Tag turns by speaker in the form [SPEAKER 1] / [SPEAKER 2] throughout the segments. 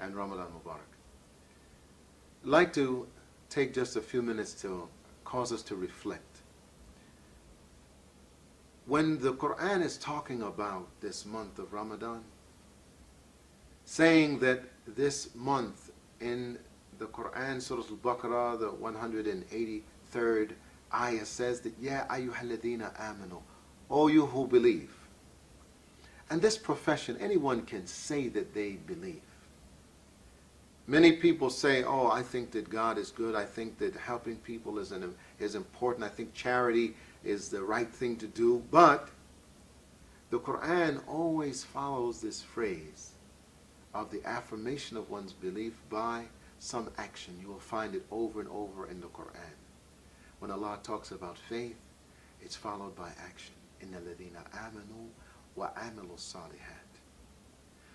[SPEAKER 1] and Ramadan Mubarak. I'd like to take just a few minutes to cause us to reflect. When the Quran is talking about this month of Ramadan, saying that this month in the Quran, Surah Al-Baqarah, the 183rd ayah says that, Ya ayyuhalladina amanu, O you who believe. And this profession, anyone can say that they believe. Many people say, oh, I think that God is good. I think that helping people is, an, is important. I think charity is the right thing to do. But the Quran always follows this phrase of the affirmation of one's belief by some action. You will find it over and over in the Quran. When Allah talks about faith, it's followed by action. إِنَّ الَّذِينَ آمَنُوا وَعَمِلُوا الصَّالِحَاتِ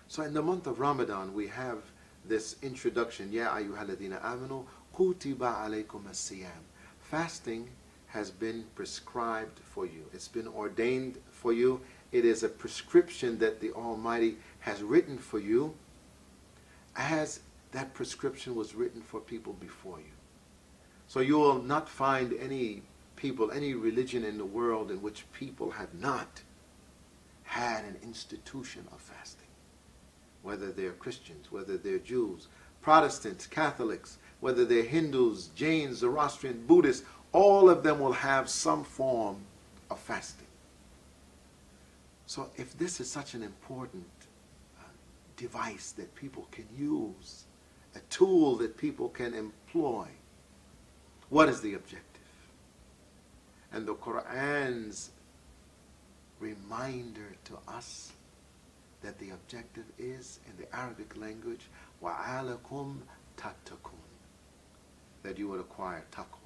[SPEAKER 1] So in the month of Ramadan, we have this introduction, Ya ayyuhalladhina amanu, kutiba alaykum as-siyam. Fasting has been prescribed for you. It's been ordained for you. It is a prescription that the Almighty has written for you as that prescription was written for people before you. So you will not find any people, any religion in the world in which people have not had an institution of fasting whether they're Christians, whether they're Jews, Protestants, Catholics, whether they're Hindus, Jains, Zoroastrian, Buddhists, all of them will have some form of fasting. So if this is such an important uh, device that people can use, a tool that people can employ, what is the objective? And the Quran's reminder to us that the objective is, in the Arabic language, وَعَلَكُمْ تَتَّقُونَ That you would acquire taqwa.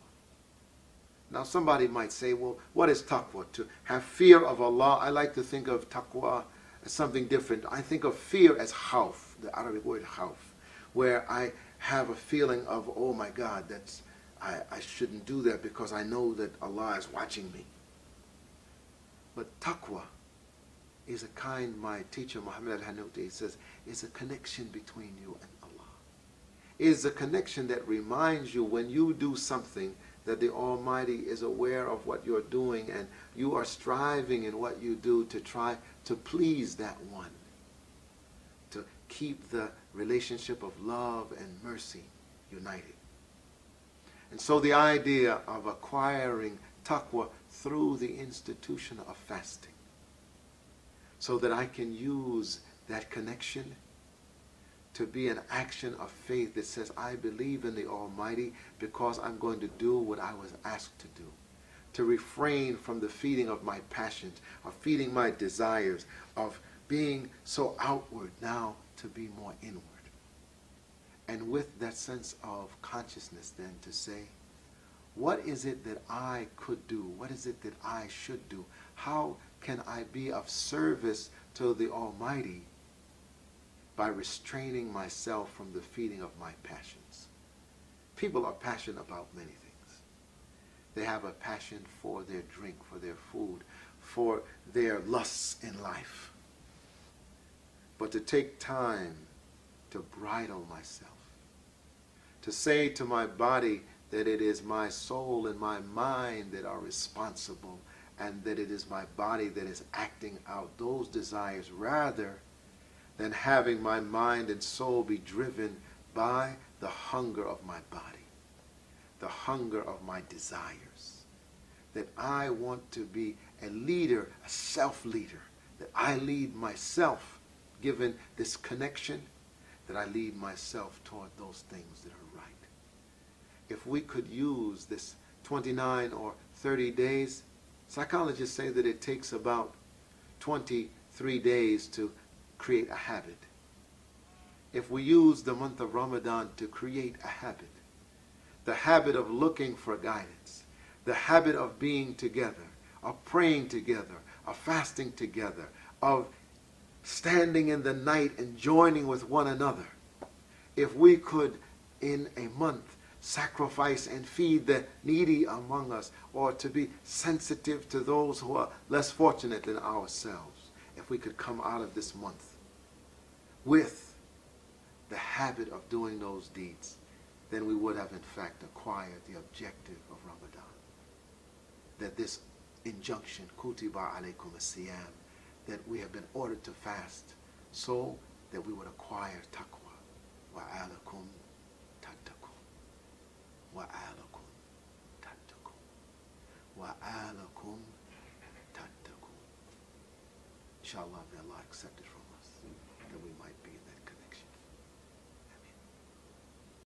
[SPEAKER 1] Now somebody might say, well, what is taqwa? To have fear of Allah. I like to think of taqwa as something different. I think of fear as khawf, the Arabic word khawf, where I have a feeling of, oh my God, that's, I, I shouldn't do that because I know that Allah is watching me. But taqwa is a kind, my teacher Muhammad al-Hanuti says, is a connection between you and Allah. Is a connection that reminds you when you do something that the Almighty is aware of what you're doing and you are striving in what you do to try to please that one. To keep the relationship of love and mercy united. And so the idea of acquiring taqwa through the institution of fasting so that I can use that connection to be an action of faith that says, I believe in the Almighty because I'm going to do what I was asked to do. To refrain from the feeding of my passions, of feeding my desires, of being so outward now to be more inward. And with that sense of consciousness then to say, what is it that I could do? What is it that I should do? How can I be of service to the Almighty by restraining myself from the feeding of my passions? People are passionate about many things. They have a passion for their drink, for their food, for their lusts in life. But to take time to bridle myself, to say to my body that it is my soul and my mind that are responsible and that it is my body that is acting out those desires rather than having my mind and soul be driven by the hunger of my body, the hunger of my desires. That I want to be a leader, a self-leader, that I lead myself, given this connection, that I lead myself toward those things that are. If we could use this 29 or 30 days Psychologists say that it takes about 23 days to create a habit. If we use the month of Ramadan to create a habit, the habit of looking for guidance, the habit of being together, of praying together, of fasting together, of standing in the night and joining with one another, if we could in a month sacrifice and feed the needy among us, or to be sensitive to those who are less fortunate than ourselves. If we could come out of this month with the habit of doing those deeds, then we would have in fact acquired the objective of Ramadan. That this injunction, kutiba alaykum siyam, that we have been ordered to fast so that we would acquire taqwa. Tattaqun. وعالكم تتكم وعالكم تتكم إن شاء الله may Allah accept it from